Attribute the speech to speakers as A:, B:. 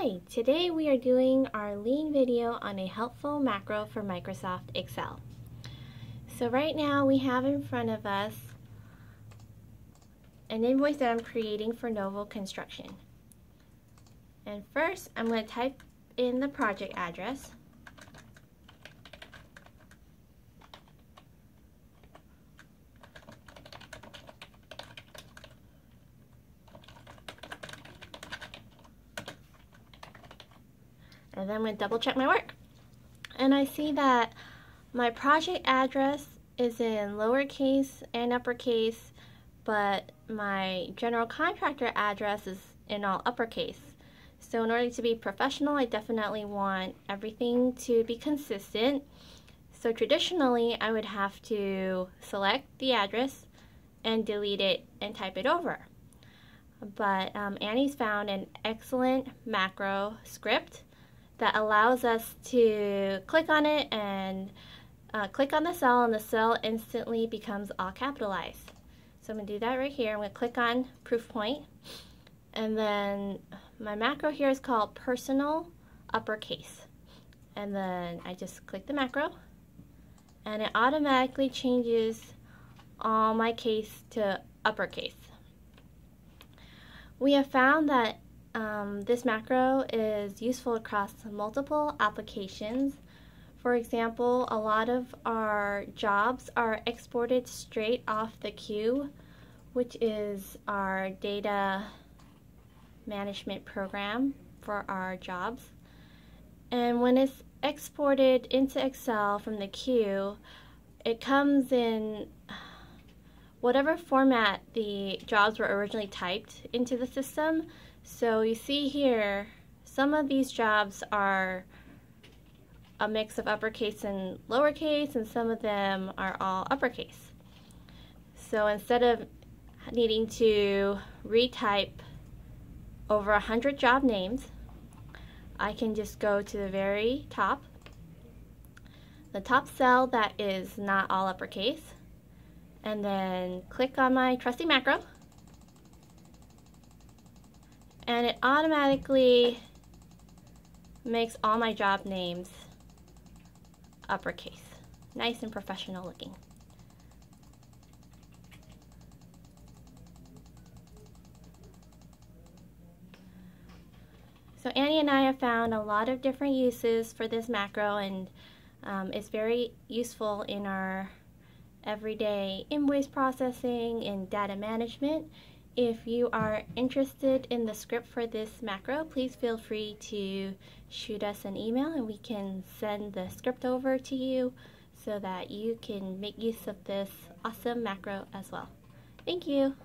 A: Hi, today we are doing our lean video on a helpful macro for Microsoft Excel. So right now we have in front of us an invoice that I'm creating for Novo Construction. And first I'm going to type in the project address. And then I'm going to double check my work. And I see that my project address is in lowercase and uppercase, but my general contractor address is in all uppercase. So in order to be professional, I definitely want everything to be consistent. So traditionally, I would have to select the address and delete it and type it over. But um, Annie's found an excellent macro script that allows us to click on it and uh, click on the cell and the cell instantly becomes all capitalized. So I'm going to do that right here. I'm going to click on Proofpoint and then my macro here is called personal uppercase and then I just click the macro and it automatically changes all my case to uppercase. We have found that um, this macro is useful across multiple applications. For example, a lot of our jobs are exported straight off the queue, which is our data management program for our jobs. And when it's exported into Excel from the queue, it comes in whatever format the jobs were originally typed into the system. So you see here, some of these jobs are a mix of uppercase and lowercase, and some of them are all uppercase. So instead of needing to retype over a hundred job names, I can just go to the very top, the top cell that is not all uppercase, and then click on my trusty macro, and it automatically makes all my job names uppercase. Nice and professional looking. So Annie and I have found a lot of different uses for this macro and um, it's very useful in our everyday in invoice processing and data management if you are interested in the script for this macro, please feel free to shoot us an email and we can send the script over to you so that you can make use of this awesome macro as well. Thank you.